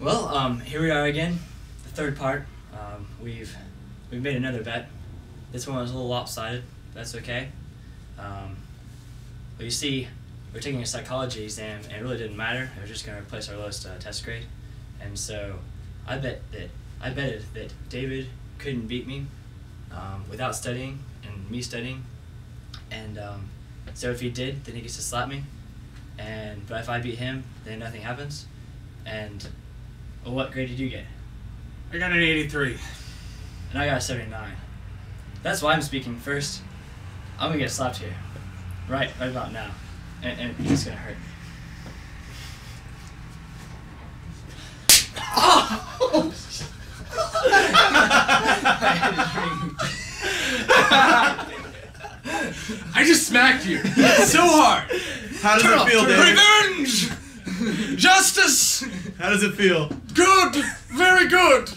Well, um, here we are again, the third part. Um, we've we've made another bet. This one was a little lopsided. But that's okay. Um, you see, we're taking a psychology exam, and it really didn't matter. It was just going to replace our lowest uh, test grade, and so I bet that I betted that David couldn't beat me um, without studying and me studying, and um, so if he did, then he gets to slap me, and but if I beat him, then nothing happens, and well, what grade did you get? I got an 83. And I got a 79. That's why I'm speaking first. I'm gonna get slapped here. Right, right about now. And, and it's gonna hurt. I just smacked you so hard. How does Turn it feel, turn David? Revenge! Justice! How does it feel? Good! Very good!